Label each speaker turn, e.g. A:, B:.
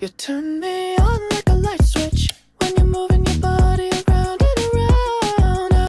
A: You turn me on.